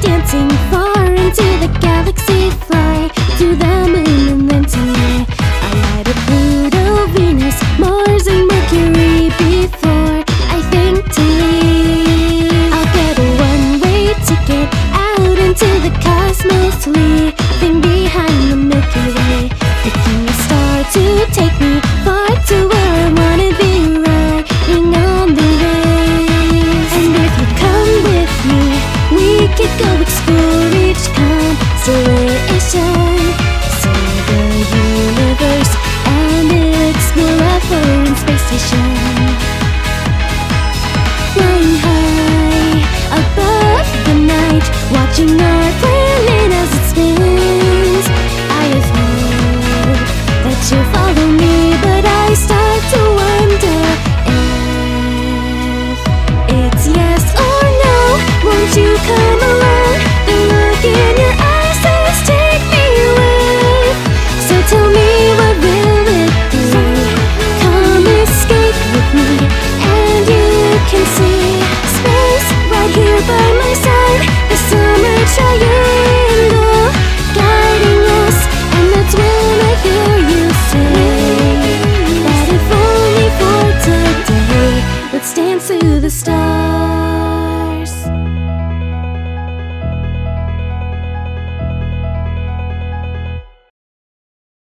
dancing far into the galaxy Fly. To the moon and then to me. I had a Pluto, Venus, Mars and Mercury Before. I think to leave. I'll get a one-way ticket out into the cosmos. Leaving behind the Milky Way. Picking a star to take me watching our friends. to the stars.